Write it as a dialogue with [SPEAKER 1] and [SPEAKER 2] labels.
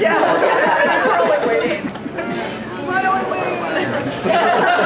[SPEAKER 1] Yeah.
[SPEAKER 2] Smiling waiting.